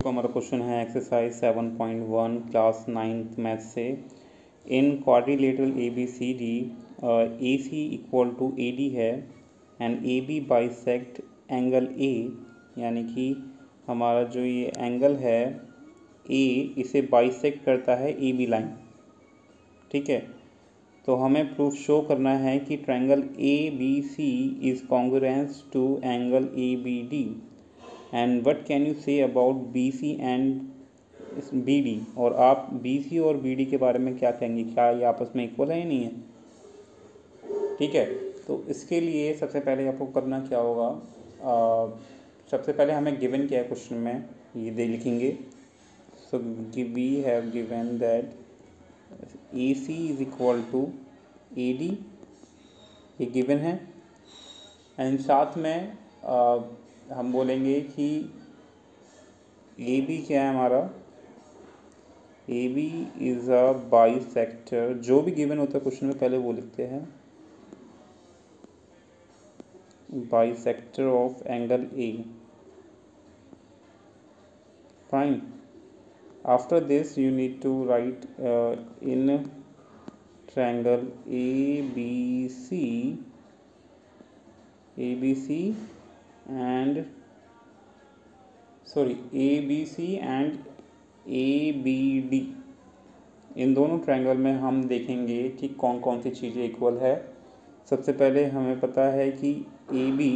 तो हमारा क्वेश्चन है exercise seven point one class ninth math से। In quadrilateral A B C D A C equal to A D है and A B bisect angle A यानी कि हमारा जो ये एंगल है ए इसे बाइसेक्ट करता है ए बी लाइन ठीक है? तो हमें प्रूफ शो करना है कि triangle A B C is congruence to angle A B D and what can you say about B C and B D और आप बी सी और बी डी के बारे में क्या कहेंगे? क्या ये आपस में इक्वल है या नहीं है? ठीक है तो इसके लिए सबसे पहले आपको करना क्या होगा? सबसे पहले हमें गिवन क्या है क्वेश्चन में? ये दे लिखेंगे। So we have given that A C is equal to A D ये गिवन है। एंड साथ में हम बोलेंगे कि ए बी क्या है हमारा? A B is a bisector जो भी गिवन होता है क्वेश्चन में पहले वो लिखते हैं। Bisector of angle A fine after this you need to write in triangle A B C A B C and, sorry A B C and A B D इन दोनों ट्रायंगल में हम देखेंगे कि कौन कौन सी चीज़ें इक्वल है। सबसे पहले हमें पता है कि ए बी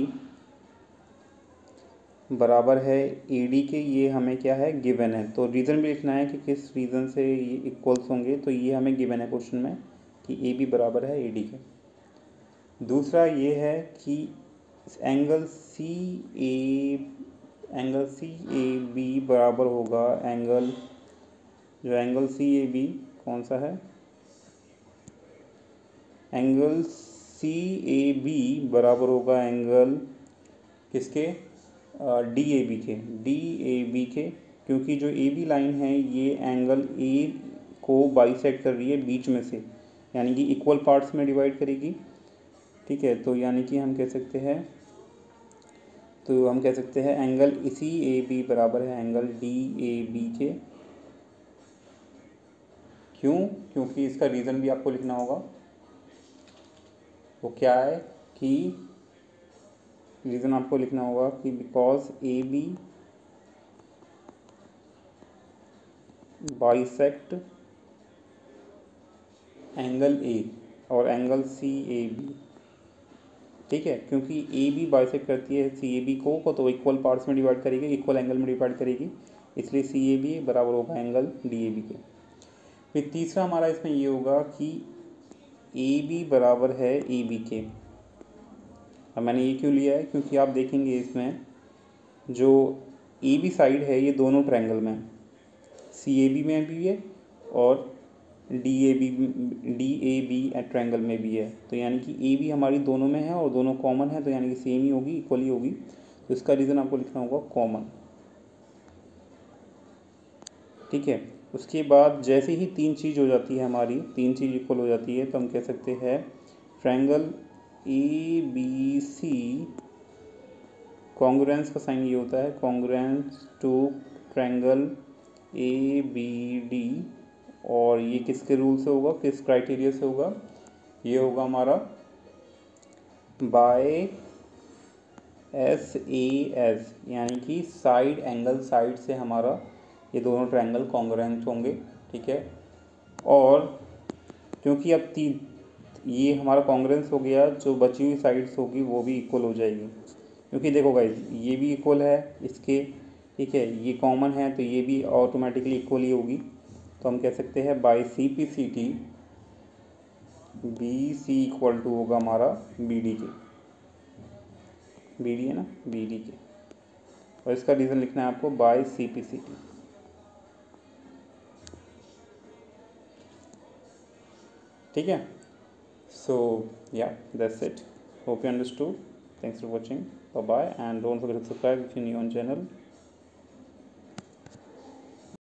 बराबर है ए डी के, ये हमें क्या है? गिवन है। तो रीज़न भी लिखना है कि किस रीज़न से ये इक्वल्स होंगे तो ये हमें गिवन है क्वेश्चन में कि ए बी बराबर है ए डी के। दूसरा ये है कि angle C A angle C A B बराबर होगा एंगल जो एंगल सी ए बी कौन सा है? एंगल सी ए बी बराबर होगा एंगल किसके? डी ए बी के डी ए बी के, क्योंकि जो ए बी लाइन है, ये एंगल ए को बाइसेक्ट कर रही है बीच में से, यानी कि इक्वल पार्ट्स में डिवाइड करेगी। ठीक है तो यानी कि हम कह सकते हैं तो हम कह सकते हैं एंगल इसी ए बी बराबर है एंगल डी ए बी के। क्यों? क्योंकि इसका रीज़न भी आपको लिखना होगा। वो क्या है कि रीज़न आपको लिखना होगा कि because A B bisect angle A और एंगल सी ए बी ठीक है? क्योंकि ए बी बाइसेक्ट करती है सी ए बी को को तो इक्वल पार्ट्स में डिवाइड करेगी इक्वल एंगल में डिवाइड करेगी। इसलिए सी ए बी बराबर होगा एंगल डी ए बी के। फिर तीसरा हमारा इसमें ये होगा कि ए बी बराबर है ए बी के। अब मैंने ये क्यों लिया है? क्योंकि आप देखेंगे इसमें जो ए बी साइड है, ये दोनों ट्रायंगल में सी ए बी में भी है और D A B D A B triangle में भी है। तो यानी कि ए बी हमारी दोनों में है और दोनों कॉमन है तो यानी कि सेम ही होगी इक्वली होगी। तो इसका रीज़न आपको लिखना होगा कॉमन ठीक है? उसके बाद जैसे ही तीन चीज़ हो जाती है हमारी, तीन चीज़ इक्वल हो जाती है तो हम कह सकते हैं triangle A B C congruence का साइन ये होता है। Congruence to triangle A B D और ये किसके रूल से होगा? किस क्राइटेरिया से होगा? ये होगा हमारा बाय एस ए एस यानी कि साइड एंगल साइड से हमारा ये दोनों ट्रायंगल कॉन्ग्रेंस होंगे, ठीक है? और क्योंकि अब तीन ये हमारा कॉन्ग्रेंस हो गया, जो बची हुई साइड्स होगी, वो भी इक्वल हो जाएगी। क्योंकि देखो गाइज़ ये भी इक्वल है, इसके, ठीक है? ये कॉमन है तो ये भी ऑटोमेटिकली इक्वल ही होगी। तो हम कह सकते हैं by C P C T B C equal to होगा हमारा बी डी के बी डी है ना? बी डी के और इसका रीज़न लिखना है आपको by C P C T ठीक है? सो या that's it hope you understood thanks for watching bye and don't forget to subscribe if you new on channel